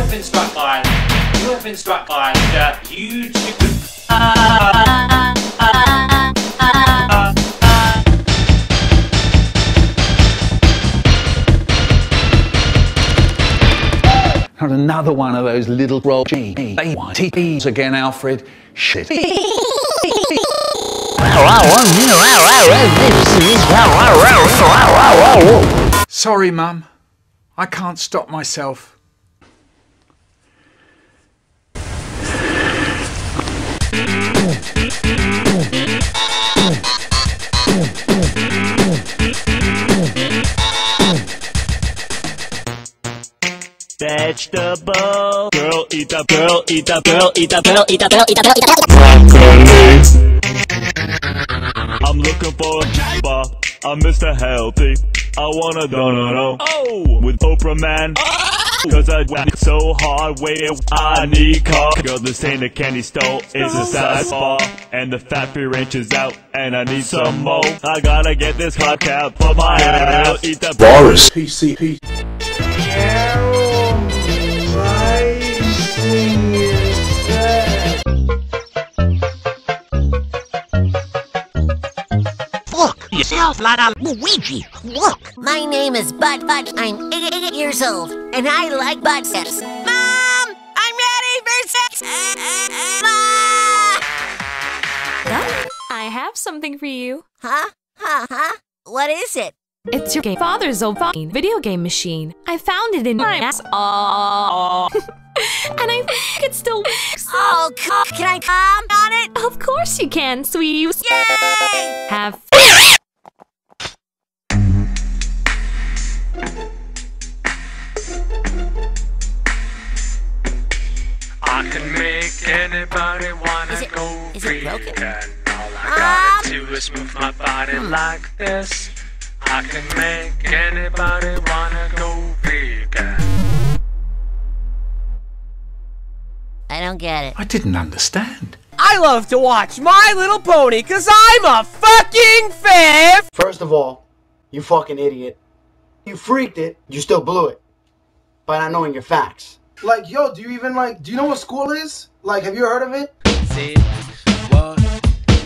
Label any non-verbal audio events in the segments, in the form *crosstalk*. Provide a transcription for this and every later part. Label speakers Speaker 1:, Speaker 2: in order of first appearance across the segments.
Speaker 1: have been struck by you have been struck by YouTube. Uh,
Speaker 2: Not another one of those little roll G A Y T T's again, Alfred. Shit. *laughs* Sorry, Mum. I can't stop myself.
Speaker 3: Vegetable. Girl, eat up, girl, eat up, girl, eat up, girl, eat up,
Speaker 4: Girl, eat a girl, eat a girl, eat a girl.
Speaker 3: I'm looking for a bar. I'm Mr. Healthy. I wanna no no no. Oh, with Oprah man. Oh. Cause I went so hard, where I need car. Girl, this ain't a candy store, it's a salad bar. And the fat free range is out, and I need some more. I gotta get this hot cap for my ass. Eat the
Speaker 5: Boris.
Speaker 6: PCP.
Speaker 4: Look, yourself like a Luigi. Look. My name is Bud Bud. I'm eight years old, and I like butt sex. Mom, I'm ready for sex. *laughs* Mom!
Speaker 7: I have something for you.
Speaker 4: Huh? Huh? Huh? What is it?
Speaker 7: It's your game father's old fucking video game machine. I found it in my ass. Oh. *laughs* and I think it still works.
Speaker 4: Oh, c- can I come on it?
Speaker 7: Of course you can, sweetie.
Speaker 4: Yay!
Speaker 7: Have
Speaker 1: can make anybody wanna
Speaker 4: Is it-
Speaker 1: go
Speaker 4: is it broken?
Speaker 1: vegan. All I
Speaker 4: Um.
Speaker 1: gotta do is move my body like this. I can make anybody wanna go vegan.
Speaker 4: I don't get it.
Speaker 2: I didn't understand.
Speaker 8: I love to watch My Little Pony because I'm a fucking fan.
Speaker 6: First of all, you fucking idiot. You freaked it, you still blew it. By not knowing your facts. Like, yo, do you even like, do you know what school is? Like, have you heard of it?
Speaker 8: See, what,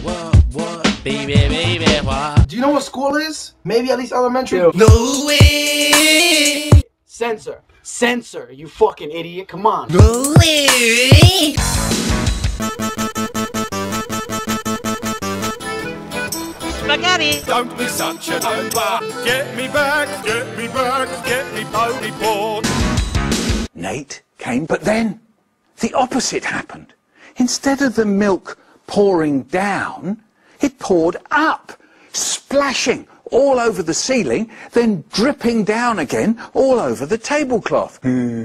Speaker 8: what, what, baby, baby, what?
Speaker 6: Do you know what school is? Maybe at least elementary?
Speaker 8: No way.
Speaker 6: Censor. Censor, you fucking idiot. Come on.
Speaker 8: No way. Spaghetti.
Speaker 3: Don't be such a dumper. Get me back, get me back, get me pony port.
Speaker 2: Nate came, but then the opposite happened. Instead of the milk pouring down, it poured up, splashing all over the ceiling, then dripping down again all over the tablecloth.
Speaker 9: The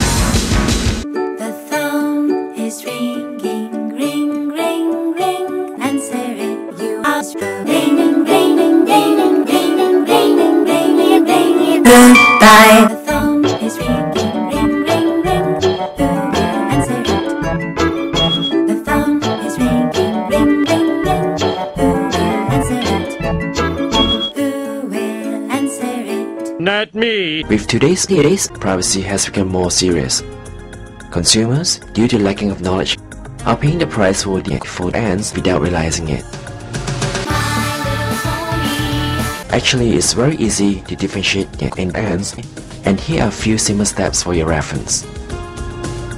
Speaker 9: phone is ringing, ring, ring, ring. Answer it, you ask for ringing, ringing, ringing, ringing, ringing, ringing, ringing. Goodbye. The
Speaker 3: Not me.
Speaker 10: With today's days, privacy has become more serious. Consumers, due to lacking of knowledge, are paying the price for the for ends without realizing it. Actually, it's very easy to differentiate the end ends, and here are a few simple steps for your reference.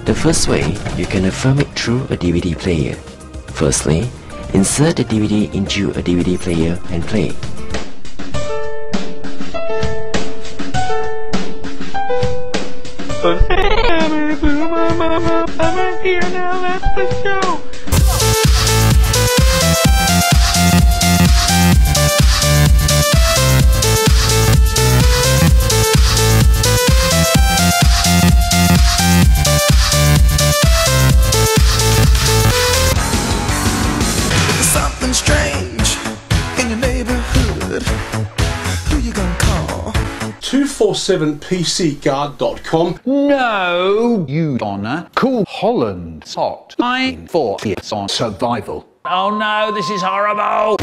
Speaker 10: The first way, you can affirm it through a DVD player. Firstly, insert the DVD into a DVD player and play.
Speaker 3: I'm here now, that's the show.
Speaker 6: 247pcguard.com.
Speaker 2: No, you Donna. Call Holland Hot. Nine four it's on survival. Oh no, this is horrible.